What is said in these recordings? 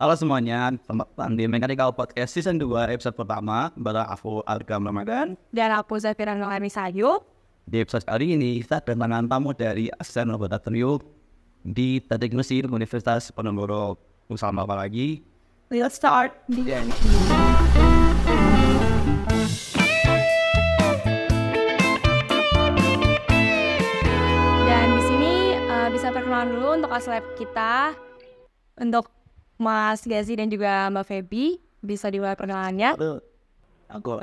Halo semuanya, selamat datang di Mechanical Podcast Season 2 episode pertama Barang aku Argam Ramadan Dan aku Zafira Nolani Sayu. Di episode kali ini kita kedatangan tamu dari asisten laboratorium di Teknik Mesin Universitas Penegoro Bersama apa lagi? Let's start. Dan di sini eh, bisa perkenalan dulu untuk aslab kita untuk Mas Gazi dan juga Mbak Feby bisa dimulai perkenalannya. Halo, aku.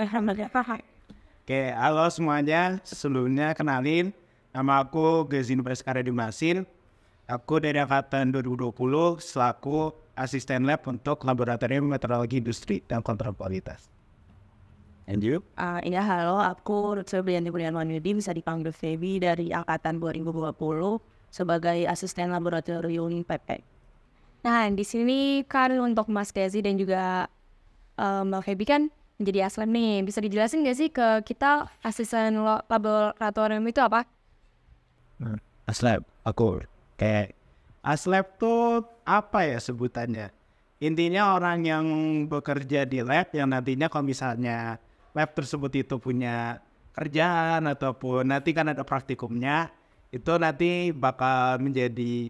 Oke, halo semuanya. Sebelumnya kenalin, nama aku Gezin Praskara Dimasin. Aku dari angkatan 2020 selaku asisten lab untuk laboratorium meteorologi industri dan kontrol kualitas. And you? Uh, iya halo, aku Rutsa Brianti Kurniawan Wahyudi, bisa dipanggil Feby dari angkatan 2020 sebagai asisten laboratorium PP. Nah, di sini kan untuk Mas Gazi dan juga eh, Mbak Feby kan menjadi aslab nih. Bisa dijelasin nggak sih ke kita asisten laboratorium itu apa? Aslab, aku. Kayak Aslab tuh apa ya sebutannya? Intinya orang yang bekerja di lab yang nantinya kalau misalnya lab tersebut itu punya kerjaan ataupun nanti kan ada praktikumnya, itu nanti bakal menjadi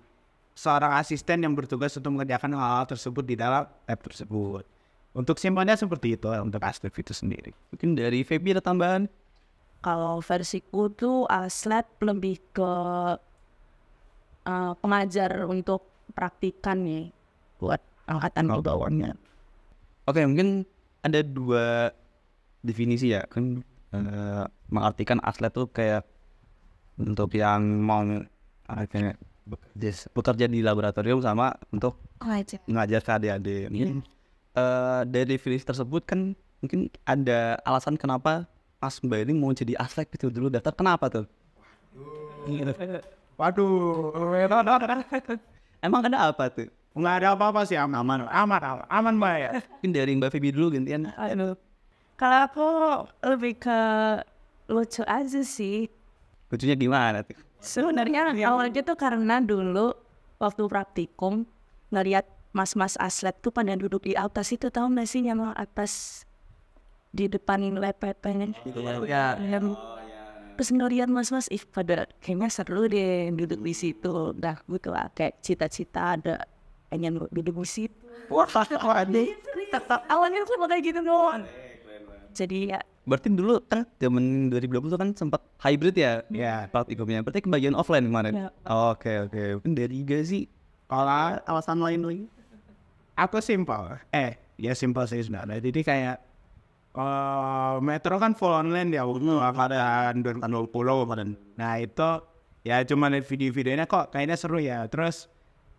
seorang asisten yang bertugas untuk mengerjakan hal-hal tersebut di dalam lab tersebut. Untuk simpelnya seperti itu untuk Aslab itu sendiri. Mungkin dari Feby ada tambahan? Kalau versiku tuh aslab lebih ke uh, pengajar untuk praktikan nih buat angkatan di bawahnya. Oke, mungkin ada dua definisi ya. Kan eh, mengartikan atlet tuh kayak untuk yang mau eh, kayak bekerja, bekerja di laboratorium sama untuk Pengajar. ngajar ke adik-adik. Mungkin eh, dari definisi tersebut kan mungkin ada alasan kenapa Mas Mbak ini mau jadi atlet gitu dulu daftar kenapa tuh? Waduh, Emang ada apa tuh? nggak ada apa-apa sih aman, aman, aman, aman, aman Mbak ya. Mungkin dari Mbak Feby dulu gantian. Kalau aku lebih ke lucu aja sih. Lucunya gimana tuh? Sebenarnya awalnya tuh karena dulu waktu praktikum ngeliat mas-mas aslet tuh pada duduk di atas itu tahu nggak sih yang atas di depan lab pengen Ya, terus ngeliat mas-mas ih pada kayaknya seru deh duduk di situ. Nah gue tuh kayak cita-cita ada pengen duduk di situ. Wah ada awalnya tuh kayak gitu doang. Jadi ya Berarti dulu kan zaman 2020 tuh kan sempat hybrid ya? Ya. Praktikumnya. Berarti kebagian offline kemarin. Ya. Oke oke. Dari Gazi Kalau alasan lain lagi? aku simpel, eh ya simpel sih sebenarnya. Jadi kayak eh metro kan full online ya waktu angkatan 2020 kemarin. Nah itu ya cuma lihat video-videonya kok kayaknya seru ya. Terus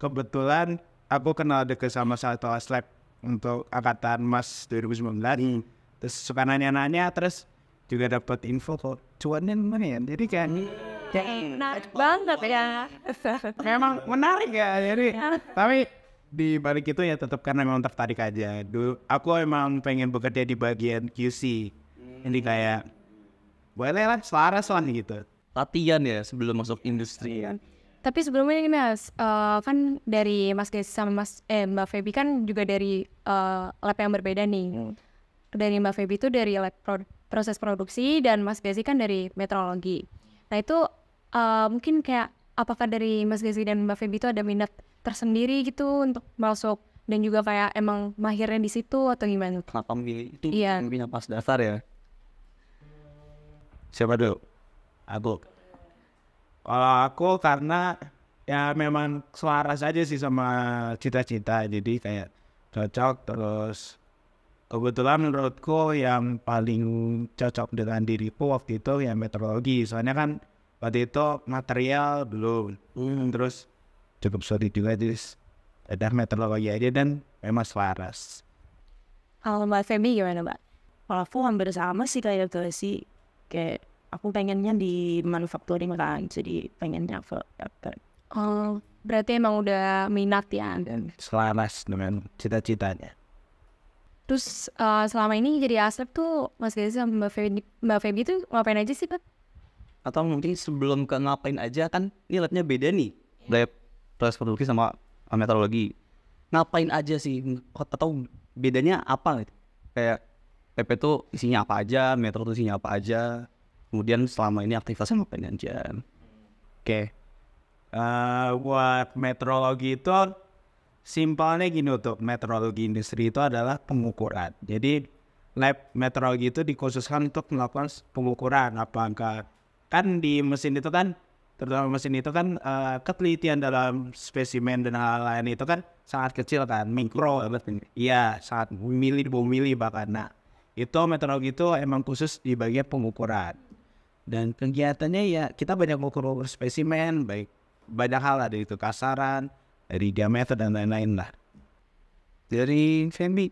kebetulan aku kenal deket sama satu lab untuk angkatan Mas 2019. Terus suka nanya-nanya terus juga dapat info kok cuannya mana ya. Jadi kayak Menarik banget ya. memang menarik ya jadi tapi di balik itu ya tetap karena memang tertarik aja. Dulu aku emang pengen bekerja di bagian QC jadi kayak boleh lah selaras lah gitu. Latihan ya sebelum masuk industri. Kan. Tapi sebelumnya ini Mas, eh, kan dari Mas Gazi sama Mas eh Mbak Feby kan juga dari eh, lab yang berbeda nih. Dari Mbak Feby itu dari lab pro- proses produksi dan Mas Gazi kan dari meteorologi. Nah itu eh, mungkin kayak apakah dari Mas Gazi dan Mbak Feby itu ada minat tersendiri gitu untuk masuk dan juga kayak emang mahirnya di situ atau gimana? Kenapa milih itu? Iya. Mungkin pas dasar ya. siapa dulu aku kalau aku karena ya memang selaras aja sih sama cita-cita jadi kayak cocok terus kebetulan menurutku yang paling cocok dengan diriku waktu itu ya meteorologi. Soalnya kan waktu itu material belum. Hmm, terus cukup sulit juga terus ada meteorologi aja dan memang selaras. Kalau Mbak Feby gimana Mbak? kalau aku hampir sama sih kayak tuh sih. Kayak aku pengennya di manufacturing kan jadi pengennya ke ke- Oh, berarti emang udah minat ya. dan selaras dengan cita-citanya Terus eh, selama ini jadi aslep tuh Mas Gazi sama Mbak Feby, Mbak Feby tuh ngapain aja sih Pak? Atau mungkin sebelum ke ngapain aja kan ini labnya beda nih. Lab proses produksi sama meteorologi. ngapain aja sih atau bedanya apa gitu kayak PP tuh isinya apa aja Metro tuh isinya apa aja kemudian selama ini aktivitasnya ngapain aja Oke. Eh, buat metrologi itu simpelnya gini untuk metrologi industri itu adalah pengukuran. Jadi lab metrologi itu dikhususkan untuk melakukan pengukuran. Apakah kan di mesin itu kan terutama mesin itu kan eh, ketelitian dalam spesimen dan hal lain itu kan sangat kecil kan mikro iya sangat mili dua mili bahkan. Nah itu metrologi itu emang khusus di bagian pengukuran. Dan kegiatannya ya kita banyak mengukur spesimen baik banyak hal ada itu kasaran dari diameter dan lain-lain lah dari Femi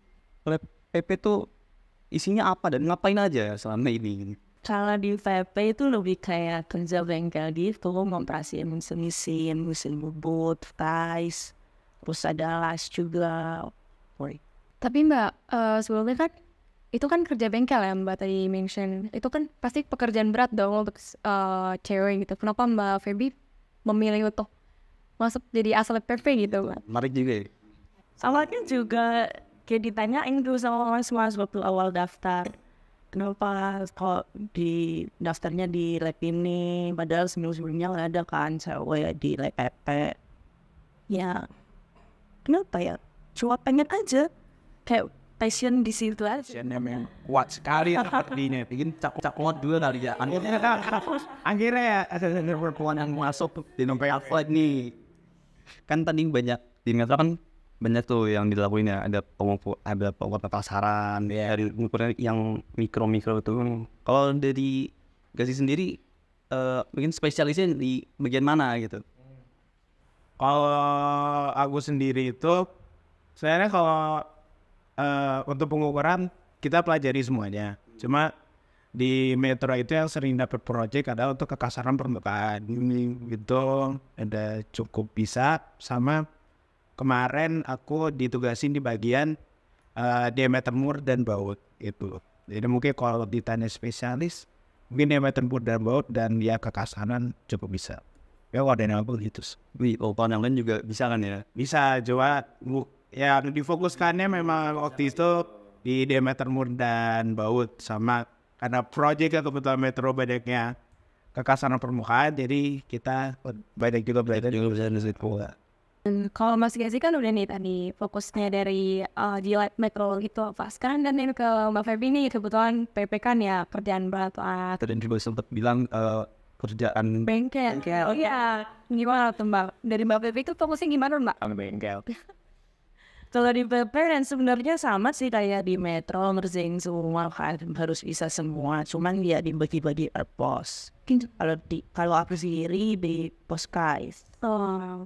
lab PP tuh isinya apa dan ngapain aja selama ini Kalau di VP itu lebih kayak kerja bengkel gitu, ngoperasiin mesin-mesin, mesin bubut, ties, terus ada las juga. Woi. Tapi Mbak, eh, sebelumnya kan itu kan kerja bengkel ya Mbak tadi mention. Itu kan pasti pekerjaan berat dong untuk eh, cewek gitu. Kenapa Mbak Feby memilih untuk masuk jadi asal PP gitu Mbak? menarik juga ya Awalnya juga kayak ditanyain tuh sama mas mas waktu awal daftar. Kenapa kok di daftarnya di lab ini, padahal sebelum-sebelumnya nggak ada kan cewek di lab PP. Ya, kenapa ya? Cuma pengen aja kayak passion di situ aja. memang kuat sekali sepertinya bikin cakot juga kali ya akhirnya akhirnya ya ada perempuan yang masuk di dompet outlet nih kan tadi banyak di Metro kan banyak tuh yang dilakuin ya. Ada pengukur ada pengukur pasaran ya dari pengukuran yang mikro mikro itu kalau dari Gazi sendiri eh mungkin spesialisnya di bagian mana gitu? Kalau aku sendiri itu sebenarnya kalau eh, untuk pengukuran kita pelajari semuanya. Cuma di metro itu yang sering dapat proyek adalah untuk kekasaran permukaan. Ini gitu ada cukup bisa sama kemarin aku ditugasin di bagian eh, diameter mur dan baut itu. Jadi mungkin kalau ditanya spesialis mungkin diameter mur dan baut dan ya kekasaran cukup bisa. Ya kalau ada yang aku gitu. Kalau yang lain juga bisa kan ya Bisa coba ya difokuskannya memang waktu itu di diameter mur dan baut sama karena proyeknya kebetulan metro banyaknya kekasaran permukaan jadi kita banyak juga belajar juga bisa dari situ Dan Kalau Mas Gazi kan udah nih tadi fokusnya dari uh, di lab metro gitu apa. Sekarang dan ini ke Mbak Feby nih kebetulan PP kan ya kerjaan berat uh, tadi juga sempat bilang eh, kerjaan bengkel. Oh iya. Gimana tuh Mbak? Dari Mbak Feby itu fokusnya gimana Mbak? bengkel Kalau di PP dan sebenarnya sama sih kayak di Metro ngerjain semua kan harus bisa semua. Cuman dia dibagi-bagi per pos. Kalau di kalau aku sendiri di pos kais. Oh.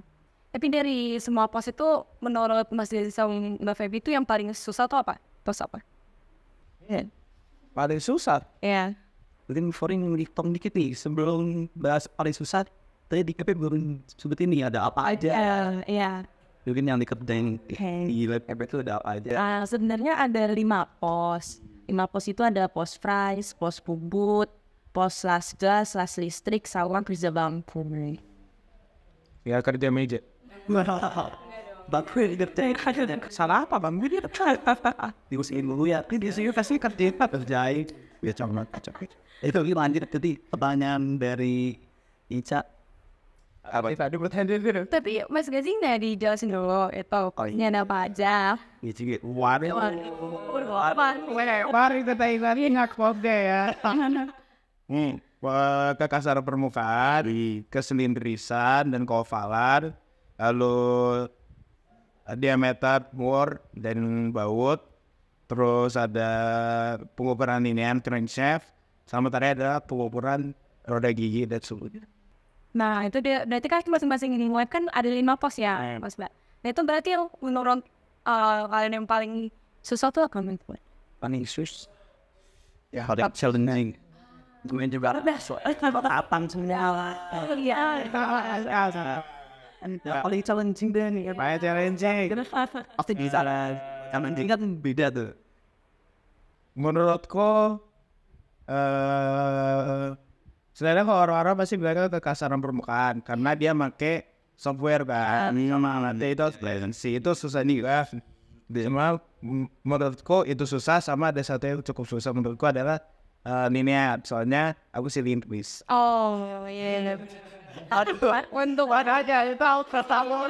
Tapi dari semua pos itu menurut Mas Gazi sama Mbak Feby itu yang paling susah tuh apa? Pos apa? paling susah Iya. mungkin foreign dihitung dikit nih sebelum bahas paling susah tadi di KP belum sebutin nih ada apa aja Iya, iya. Mungkin yang dikerjain Oke. di lab itu ada apa aja? Ah, sebenarnya ada lima pos. Lima pos itu ada pos fries, pos bubut, pos las gas, las listrik, sama kerja bangku. ya kerja meja. Bapak kerjain aja salah apa bang dia diusahain dulu ya. Di sini pasti kerja kerjain. Ya coba coba itu lanjut jadi pertanyaan dari Ica apa tadi pertanyaan Tapi Mas Gazi nggak dijelasin dulu itu posnya ada apa aja. Ica gitu waduh Apa? mari kita ingat ingat deh ya Hmm, eh, kekasaran permukaan, keselindrisan dan kovalar, lalu eh, diameter mur dan baut, terus ada pengukuran linian crankshaft, sama tadi ada pengukuran roda gigi dan seluruhnya. Nah itu dia. Berarti kan masing-masing ini. Web kan ada lima pos ya, Mas Mbak. Nah itu berarti yang menurut uh, kalian yang paling susah tuh apa menurut gue? paling sus ya ada challenging. Main juga Kapan semua? Iya. yang paling challenging deh nih. Banyak challenging. pasti bisa challenging kan beda tuh. Menurutku, eh sebenarnya kalau orang-orang pasti bilang kekasaran permukaan karena dia make software kan? Sama nanti itu latency itu susah nih kan? Cuma menurutku itu susah sama ada satu yang cukup susah menurutku adalah uh, linear. Soalnya aku sih linguist Oh iya. aduh untuk aja itu pertama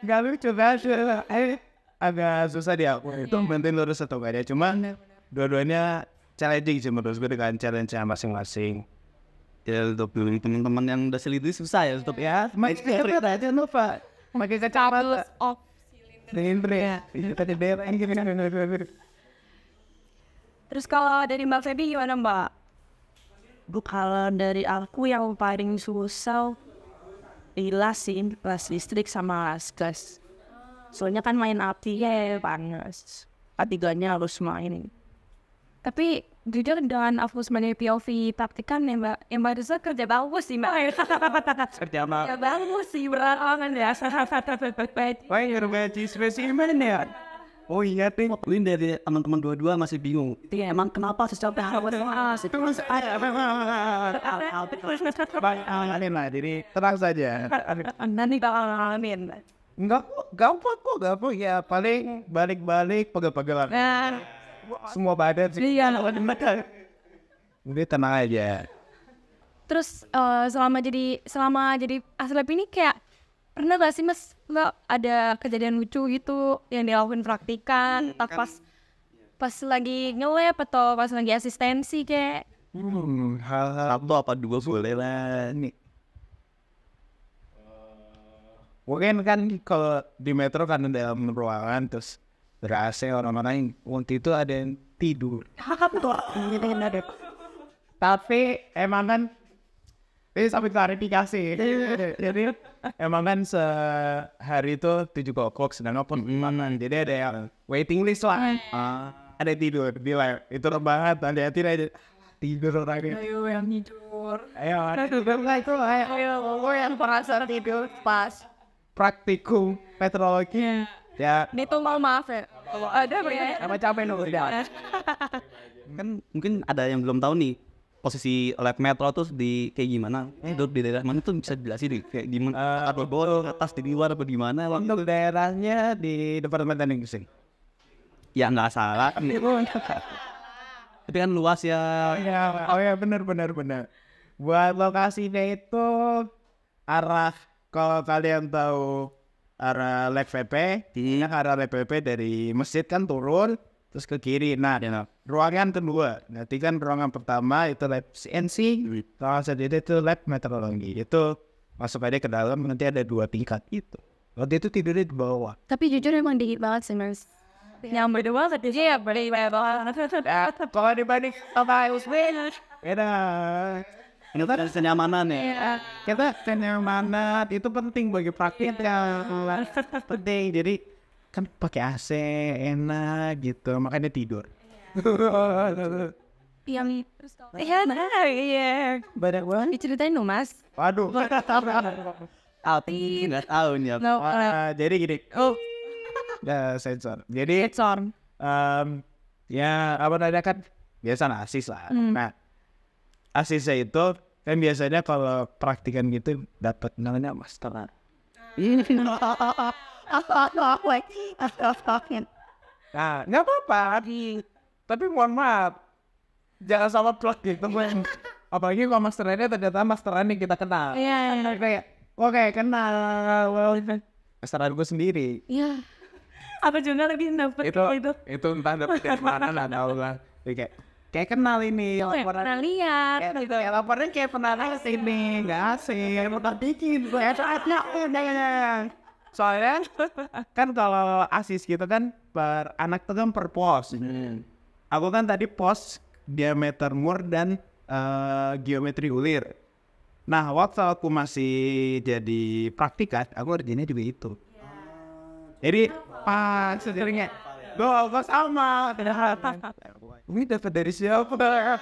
nggak lucu banget eh agak susah dia aku. Itu maintain lurus atau enggak ya? Cuma dua-duanya challenging sih menurut gue dengan challenge-nya masing-masing Ya untuk teman-teman yang udah selidiki susah ya untuk ya makin hebat aja lu pak makin kacamata Oh. Lintre tadi daerah ini Terus kalau dari Mbak Feby gimana Mbak? Bu, kalau dari aku yang paling susah jelas sih kelas listrik sama gas. Soalnya kan main api ya panas. Ketiganya harus main. Tapi jujur dengan aku sebagai POV praktikan ya Mbak, yang Mbak Risa kerja bagus sih Mbak. kerja sama kerja bagus sih berangan ya. Wah, your magic specimen ya. Oh iya nih. Ini dari teman-teman dua-dua masih bingung. Iya, emang kenapa sesuatu harus mas? Itu mas ada. Banyak lah, jadi tenang saja. Nanti bakal ngalamin. Enggak kok, gampang kok, gampang ya. Paling balik-balik, pegel-pegelan. Nah, Semua badan sih. iya. Jadi tenang aja. Terus eh, selama jadi selama jadi aslep ini kayak pernah gak sih mas nggak ada kejadian lucu gitu yang dilakuin praktikan entah pas pas lagi nge-lab atau pas lagi asistensi kayak Hmm, hal-hal Satu apa dua boleh lah. ini. Mungkin kan kalau di metro kan dalam ruangan terus ber-AC orang-orang yang waktu itu ada yang tidur. Tapi emang kan ini sampai klarifikasi. Jadi emang kan sehari itu tujuh kokok sedang open mana. Jadi ada yang waiting list lah. Ah, ada tidur di lab. Itu banget. Ada yang tidak tidur orangnya. ayo yang tidur Ayo, tidur itu. Ayo, gue yang perasaan tidur pas praktikum meteorologi. Ya, ini tuh mau maaf ya kalau ada ya sama capek dong udah. Kan mungkin ada yang belum tahu nih posisi lab metro tuh di kayak gimana? Tidur di daerah mana tuh bisa dijelasin deh kayak gimana? Eh, Atau di bawah, di atas, di luar, apa gimana? Bang? Untuk daerahnya di Departemen Teknik Mesin. Ya nggak salah. Tapi kan luas ya. Ya, oh ya benar benar benar. Buat lokasinya itu arah kalau kalian tahu arah lab VP, ini arah lab VP dari masjid kan turun terus ke kiri. Nah, ruangan kedua. Nanti kan ruangan pertama itu lab CNC, ruangan sendiri itu lab meteorologi. Itu masuk aja ke dalam nanti ada dua tingkat itu. Waktu itu tidurnya di bawah. tapi jujur emang dikit banget sih mas yang berdua banget iya berdua banget Ya, kalau dibanding sama USB, beda. Ini kan? Kenyamanan ya. Iya. kita kenyamanan itu penting bagi praktik yang penting jadi kan pakai AC enak gitu makanya tidur. Yang iya. Nah, iya. Banyak banget. Diceritain dong mas. Waduh. Alti nggak tahu. Nih. no Wah, jadi gini. Oh. Ya sensor. Jadi sorry em, ya apa namanya kan biasa lah. Asis lah nah asisnya itu kan biasanya kalau praktikan gitu dapat namanya master Nah, nggak apa-apa. Tapi mohon maaf, jangan salah plug gitu. Apalagi kalau masterannya ternyata masteran yang kita kenal. iya Kayak, oke kenal. Well, masteran gue sendiri. iya aku juga lagi dapet Itu itu entah dapet dari mana lah, tahu lah. Jadi kayak kayak kenal ini. oh, ya, laporan- pernah lihat Kayak, kayak laporannya kayak pernah asik nih, nggak asik. Mau tak bikin, gue saatnya udah. Soalnya kan kalau asis gitu kan per anak tuh kan per pos. Aku kan tadi pos diameter mur dan eh, geometri ulir. Nah waktu aku masih jadi praktikan, aku kerjanya juga itu. Jadi pas sebenarnya, gue kok sama. Ini dapat dari siapa?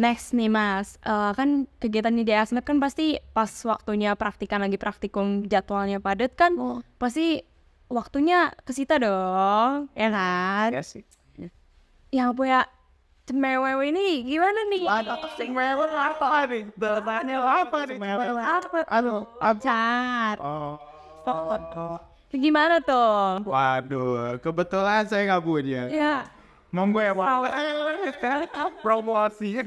Next nih mas, Eh, kan kegiatan di Asmet kan pasti pas waktunya praktikan lagi praktikum jadwalnya padat kan, pasti waktunya kesita dong, ya kan? Ya sih. Yang punya semewew ini gimana nih? apa nih? Bertanya apa nih? Apa? Aduh, Pacar. oh. Gimana tuh? Waduh, kebetulan saya nggak punya. Ya. Monggo ya, Pak. Promosi.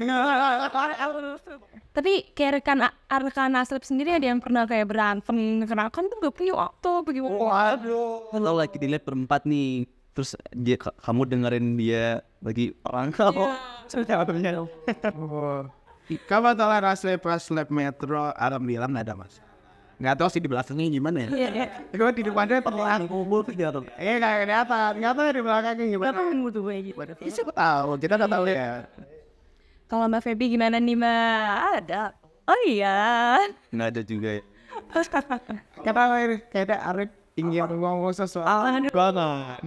Tapi kayak rekan rekan Aslep sendiri ada yang pernah kayak berantem karena kan tuh gak punya waktu bagaimana? Waduh. Kalau lagi dilihat berempat nih, terus dia ka- kamu dengerin dia lagi orang kamu. Kebetulan Aslep pas lab metro, alhamdulillah nggak ada mas. Nggak tahu sih di belakangnya gimana ya. Iya, iya. Gue di depannya terlalu kubur gitu. Eh nggak kelihatan, nggak tahu di belakangnya gimana. butuh kayak gitu. Ya, siapa tahu, kita nggak tahu ya. Kalau Mbak Feby gimana nih Mbak? Ada. Oh iya. Nggak ada juga ya. Kata ini kayak Arif ingin ngomong sesuatu. Aduh. Banget.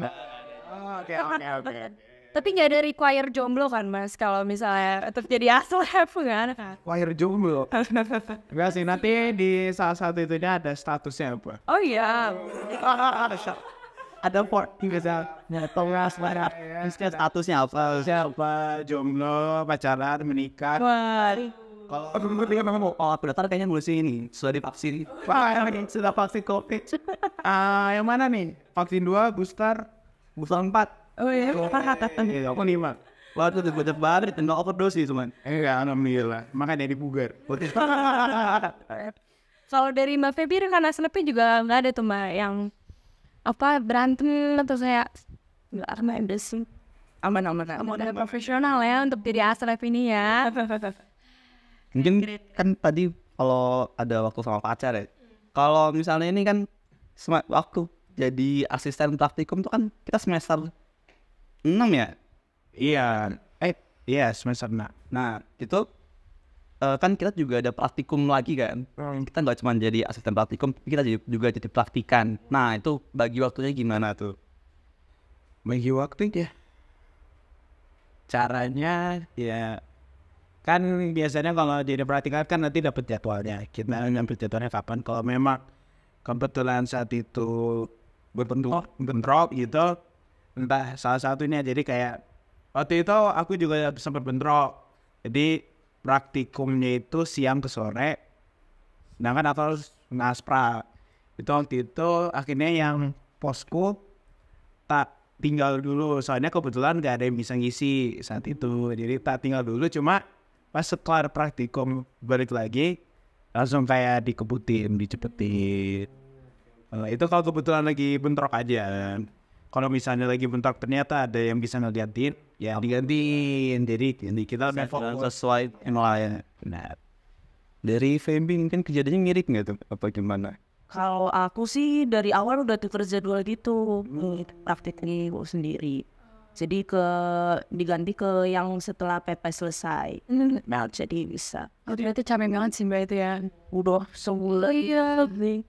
Oke oke oke. Tapi nggak ada require jomblo kan Mas? Kalau misalnya untuk jadi aslep kan? kan? Wahir jomblo. Enggak sih, nanti di salah satu itunya ada statusnya apa. Oh iya. ada port bisa ngetongas lah. Terus statusnya apa? Siapa jomblo, pacaran, menikah. Wah. Kalau dia memang Oh, aku daftar kayaknya nulis ini sudah divaksin. Wah, sudah vaksin covid. Ah, yang mana nih? Vaksin 2, booster, Booster 4. Oh iya. Iya, aku lima. Waduh, udah banyak banget, nggak overdose sih cuman. Enggak, alhamdulillah. Makanya jadi bugar. Kalau dari Mbak Feby rekan Aslepnya juga nggak ada tuh Mbak yang apa berantem atau saya nggak ada sih. Aman aman Kamu udah profesional ya untuk jadi aslep ini ya. Mungkin kan tadi kalau ada waktu sama pacar ya. Kalau misalnya ini kan waktu jadi asisten praktikum tuh kan kita semester 6 ya. Iya. Eh, iya semester enam. Nah, itu eh, kan kita juga ada praktikum lagi kan. Kita nggak cuma jadi asisten praktikum, tapi kita juga jadi praktikan. Nah, itu bagi waktunya gimana tuh? Bagi waktu ya. Caranya ya kan biasanya kalau jadi praktikan kan nanti dapat jadwalnya. Kita ngambil jadwalnya kapan. Kalau memang kebetulan saat itu berbentuk bentrok gitu, entah salah satunya jadi kayak waktu itu aku juga sempat bentrok. Jadi praktikumnya itu siang ke sore, sedangkan aku harus ngaspra. Itu waktu itu akhirnya yang posku tak tinggal dulu. Soalnya kebetulan gak ada yang bisa ngisi saat itu. Jadi tak tinggal dulu. Cuma pas setelah praktikum balik lagi langsung kayak dikebutin dicepetin. Eh, itu kalau kebetulan lagi bentrok aja kalau misalnya lagi bentrok ternyata ada yang bisa ngegantiin ya digantiin jadi jadi kita udah Dan fokus sesuai yang lain. nah Dari Fembi mungkin kejadiannya mirip nggak tuh? Apa gimana? Kalau aku sih dari awal udah tuker jadwal gitu, praktiknya aku sendiri. Jadi ke diganti ke yang setelah PP selesai. Nah, jadi bisa. Oh, ternyata capek banget sih Mbak itu ya. Udah sebulan Iya. lebih.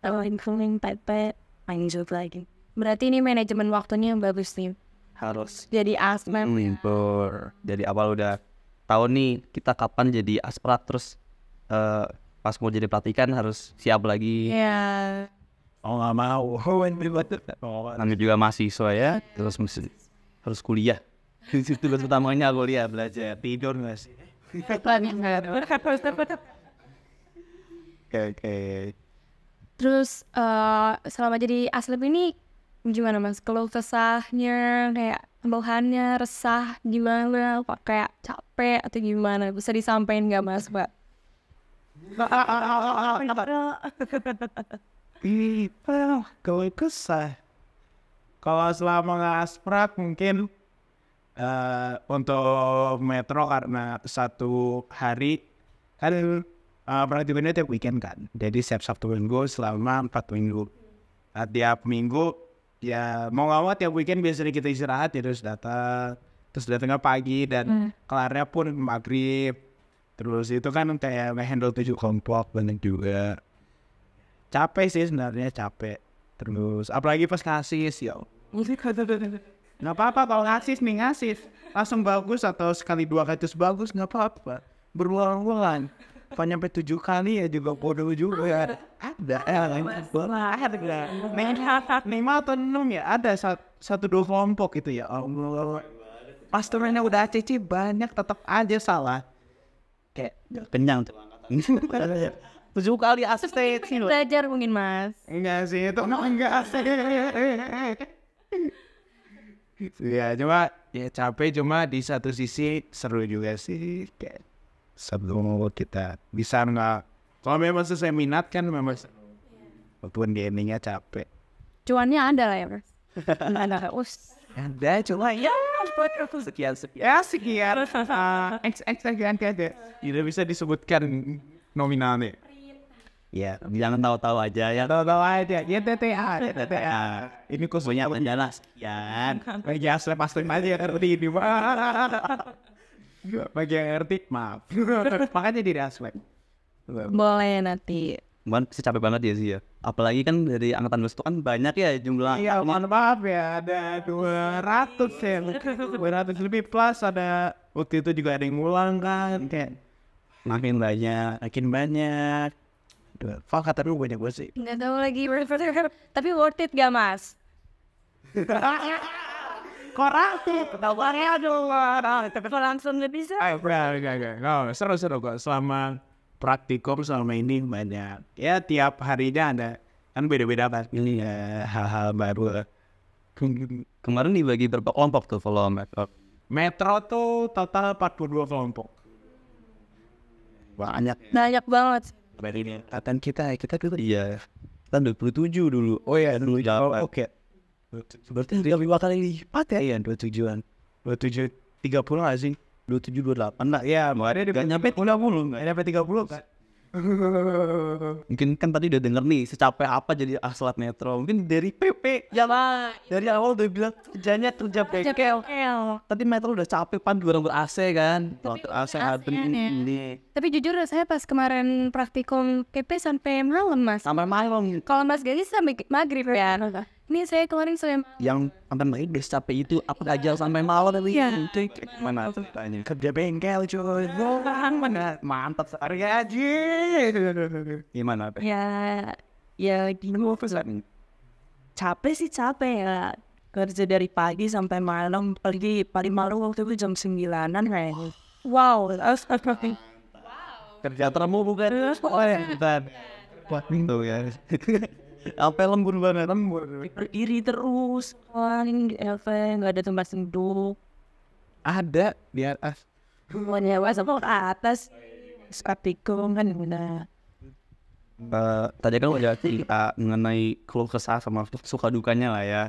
Lain keling PP, main job lagi. Berarti ini manajemen waktunya yang bagus nih. Harus Jadi aslep. Limpur. Dari awal udah tahu nih kita kapan jadi asprat terus eh, pas mau jadi pelatihan harus siap lagi. Iya. oh nggak mau oh, Namanya juga mahasiswa ya, terus mesti harus kuliah. Itu tugas utamanya kuliah belajar. tidur nggak sih Oke oke. Terus eh, selama jadi aslep ini gimana mas? Keluh kesahnya kayak keluhannya resah gimana? Apa kayak capek atau gimana? Bisa disampaikan nggak mas mbak? Kalau kesah. Kalau selama ngasprak mungkin eh untuk metro karena satu hari kan uh, praktikumnya tiap weekend kan. Jadi setiap Sabtu Minggu selama empat minggu. Nah, tiap minggu ya mau nggak mau tiap weekend biasanya kita istirahat ya terus datang terus datangnya pagi dan kelarnya pun maghrib. Terus itu kan kayak handle tujuh kelompok banyak juga capek sih sebenarnya capek. Terus apalagi pas ngasih ya. Nggak apa-apa kalau ngasih nih ngasih langsung bagus atau sekali dua kali terus bagus nggak apa-apa. Berulang-ulang pas nyampe tujuh kali ya juga bodoh juga ya. Ada. Ya ada lima atau enam ya? Ada sat- satu dua kelompok itu ya. Allah pas turunnya udah ACC banyak tetap aja salah. Kayak kenyang. Tuh. Tujuh kali asisten sih loh. Belajar mungkin mas. enggak sih itu enggak ya cuma ya capek cuma di satu sisi seru juga sih kayak seru kita bisa nggak kalau memang sesuai minat kan memang seru walaupun di endingnya capek Cuannya ada lah ya mas. ada. Us. ada cuma ya Sekian sekian. ya sekian uh, x x sekian aja tidak bisa disebutkan nominalnya Ya, jangan tahu-tahu aja ya. tahu-tahu aja ya TTA TTA ini khusus Punya penjala sekian. bagi asli pasti aja ngerti ini mah bagi yang ngerti maaf makanya di aslep Boleh nanti. Cuman sih capek banget ya sih ya. Apalagi kan dari angkatan bus itu kan banyak ya jumlah. iya mohon maaf ya ada 200 ya 200 lebih plus ada waktu itu juga ada yang ngulang kan kayak Makin banyak. makin banyak fuck tapi banyak gue sih Nggak tahu lagi. Tapi worth it gak mas? koratif ketahuannya aduh Tapi kalau langsung nggak bisa. Ayo, enggak, enggak, enggak. Nggak, seru-seru kok. Selama praktikum selama ini banyak. Ya tiap harinya ada kan beda-beda kan ini ya hal-hal baru. Kemarin dibagi berapa kelompok tuh kalau metro? Metro tuh total 42 kelompok. Banyak. Banyak banget. Dari ini angkatan kita, kita dulu. Iya. Kita 27 dulu. Oh iya dulu Jawa. Oh, Oke. Berarti tiga lima kali lipat ya? Iya, 27-an. 27 30 nggak sih? 27 28 lah. Iya, makanya Gak nyampe 30 Nggak nyampe 30 kan? Mungkin kan tadi udah denger nih secapek apa jadi aslat metro. Mungkin dari PP ya lah. Dari awal udah bilang kerjanya kerja bengkel. Tadi metro udah capek pan dua orang ber-AC kan. Waktu AC adem ya. ini. Tapi jujur saya pas kemarin praktikum PP sampai malam mas. Sampai malam Kalau mas Gazi sampai maghrib ya. Ini saya kemarin sampai malam. yang sampai malam udah capek itu apa aja sampai malam tadi. Itu gimana ceritanya? Kerja bengkel cuy. Mana? Mantap sekali. Aja. Gimana? Pe? ya ya gini capek sih capek ya kerja dari pagi sampai malam pergi paling malam waktu itu jam sembilanan kayaknya wow Kerja termu bukan? Oh ya. Wah, tuh ya. Sampai lembur banget. Lembur. berdiri terus kan efek nggak ada tempat duduk Ada di atas. mau nyewa sama ke atas praktikum kan udah Eh, tadi kan udah cerita mengenai keluh kesah sama suka dukanya lah ya.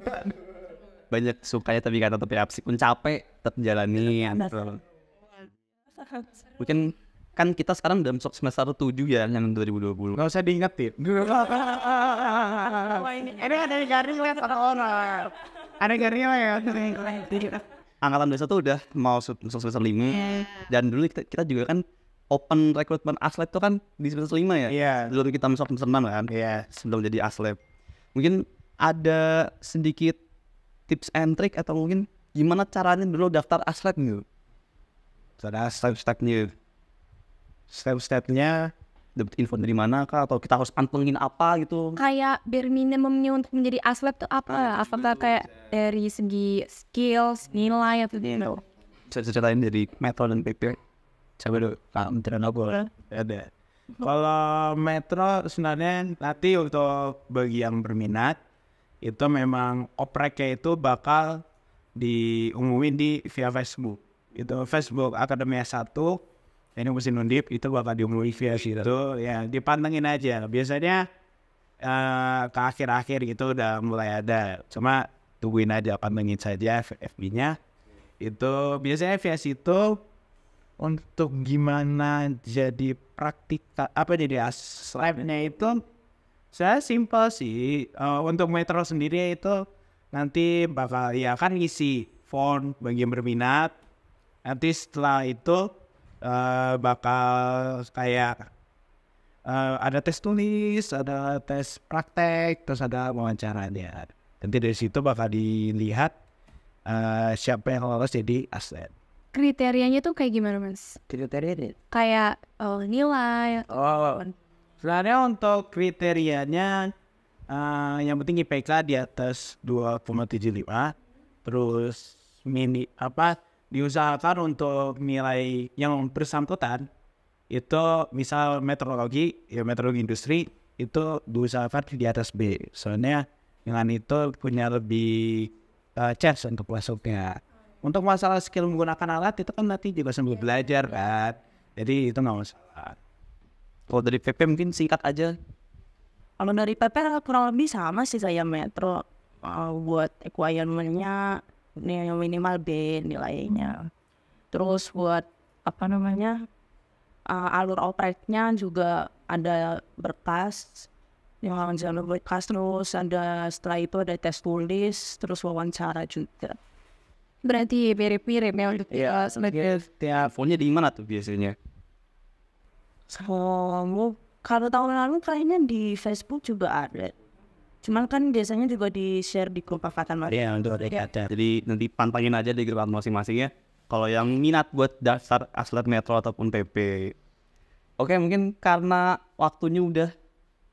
Banyak sukanya tapi kata tapi apa sih pun capek tetap jalani. gitu. Mungkin kan kita sekarang dalam semester 7 ya yang 2020. Gak usah diingetin. Ini ada garing lihat ada orang. Ada garing lihat. Angkatan 21 udah mau masuk semester 5 dan dulu kita, kita juga kan open rekrutmen aslet itu kan di semester 5 ya. Iya. Dulu kita masuk semester 6 kan. Iya. Sebelum jadi aslep. Mungkin ada sedikit tips and trick atau mungkin gimana caranya dulu daftar aslep gitu. Sudah Step-stepnya step-stepnya dapat info dari mana kah atau kita harus pantengin apa gitu. Kayak bare minimumnya untuk menjadi aslep tuh apa? Apakah kayak dari segi skills, nilai atau gitu? Bisa ceritain dari Metro dan PP. coba dulu. Kementerian apa? Ada. Kalau Metro sebenarnya nanti untuk bagi yang berminat itu memang opreknya itu bakal diumumin di via Facebook. Itu Facebook Akademia 1 ini mesin undip itu bakal diumumin via situ ya dipantengin aja. Biasanya eh, ke akhir-akhir gitu udah mulai ada. Cuma tungguin aja pantengin saja FB-nya itu biasanya via situ untuk gimana jadi praktika apa jadi aslabnya itu saya simpel sih. Eh, untuk metro sendiri itu nanti bakal ya kan ngisi form bagi yang berminat. Nanti setelah itu eh, bakal kayak eh, ada tes tulis ada tes praktek terus ada wawancaranya nanti dari situ bakal dilihat eh, siapa yang lolos jadi aslet Kriterianya tuh kayak gimana mas? kriteria Kayak oh, nilai, Oh, sebenarnya untuk kriterianya eh, yang penting IPK di atas 2,75 terus mini apa diusahakan untuk nilai yang bersangkutan itu misal meteorologi ya meteorologi industri itu diusahakan di atas B. Soalnya dengan itu punya lebih uh, chance untuk masuknya. Untuk masalah skill menggunakan alat itu kan nanti juga sambil belajar kan. Jadi itu nggak masalah. Kalau dari PP mungkin singkat aja. Kalau dari PP kurang lebih sama sih saya metro uh, buat requirement-nya minimal B nilainya. Terus buat apa namanya uh, alur operate-nya juga ada berkas yang jalur berkas terus ada setelah itu ada tes tulis terus wawancara juga. Berarti mirip-mirip ya untuk sebagai tiap Infonya di mana tuh biasanya? Oh, kalau tahun lalu kayaknya di Facebook juga ada. Cuman kan biasanya juga di share di grup angkatan mas. ya untuk ada Jadi nanti pantangin aja di grup masing-masing ya. Kalau yang minat buat daftar atlet metro ataupun PP. Oke mungkin karena waktunya udah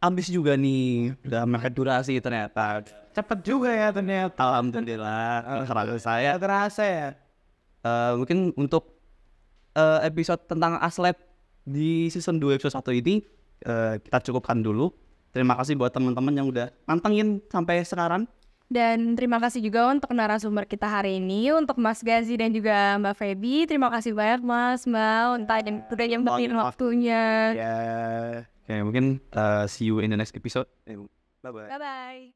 habis juga nih. Udah mepet durasi ternyata. cepet juga ya ternyata Alhamdulillah. Kerasa saya. terasa ya Eh, mungkin untuk eh, episode tentang atlet di season 2 episode 1 ini eh, kita cukupkan dulu. Terima kasih buat teman-teman yang udah mantengin sampai sekarang. Dan terima kasih juga untuk narasumber kita hari ini, untuk Mas Gazi dan juga Mbak Feby. Terima kasih banyak Mas, Mbak, untuk yang udah nyempetin waktunya. ya Oke, mungkin eh, see you in the next episode. Eh, Bye-bye. Bye-bye.